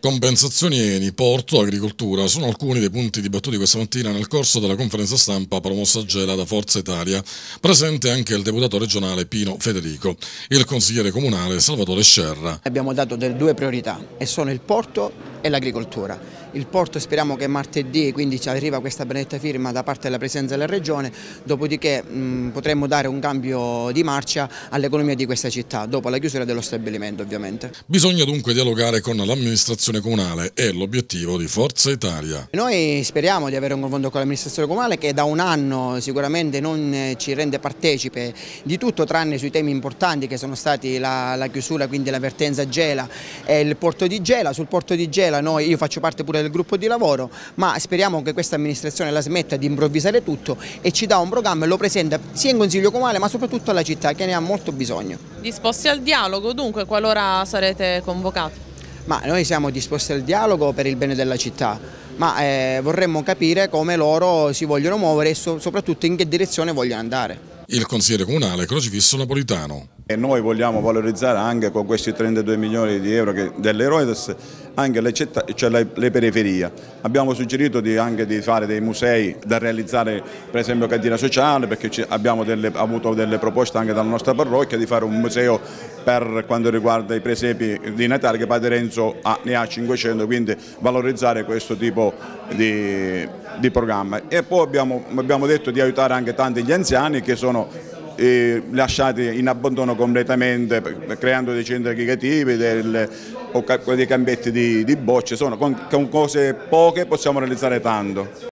Compensazioni Eni, porto, agricoltura sono alcuni dei punti dibattuti questa mattina nel corso della conferenza stampa promossa a Gela da Forza Italia. Presente anche il deputato regionale Pino Federico, il consigliere comunale Salvatore Scerra. Abbiamo dato delle due priorità e sono il porto e l'agricoltura. Il porto speriamo che martedì quindi ci arriva questa benedetta firma da parte della Presidenza della Regione, dopodiché mh, potremmo dare un cambio di marcia all'economia di questa città, dopo la chiusura dello stabilimento ovviamente. Bisogna dunque dialogare con l'amministrazione comunale è l'obiettivo di Forza Italia. Noi speriamo di avere un confronto con l'amministrazione comunale che da un anno sicuramente non ci rende partecipe di tutto tranne sui temi importanti che sono stati la, la chiusura, quindi la vertenza Gela e il porto di Gela. Sul porto di Gela noi, io faccio parte pure del gruppo di lavoro, ma speriamo che questa amministrazione la smetta di improvvisare tutto e ci dà un programma e lo presenta sia in Consiglio Comunale ma soprattutto alla città che ne ha molto bisogno. Disposti al dialogo dunque qualora sarete convocati? ma noi siamo disposti al dialogo per il bene della città, ma eh, vorremmo capire come loro si vogliono muovere e so soprattutto in che direzione vogliono andare. Il consigliere comunale Crocifisso Napolitano. E noi vogliamo valorizzare anche con questi 32 milioni di euro dell'Eroides anche le, città, cioè le, le, periferie. Abbiamo suggerito di, anche di fare dei musei da realizzare per esempio cantina sociale perché abbiamo delle, avuto delle proposte anche dalla nostra parrocchia di fare un museo per quanto riguarda i presepi di Natale che Padre Renzo ha, ne ha 500 quindi valorizzare questo tipo di, di programma. E poi abbiamo, abbiamo detto di aiutare anche tanti gli anziani che sono eh, lasciati in abbandono completamente creando dei centri aggregativi del, o dei cambetti di, di bocce, Sono, con, con cose poche possiamo realizzare tanto.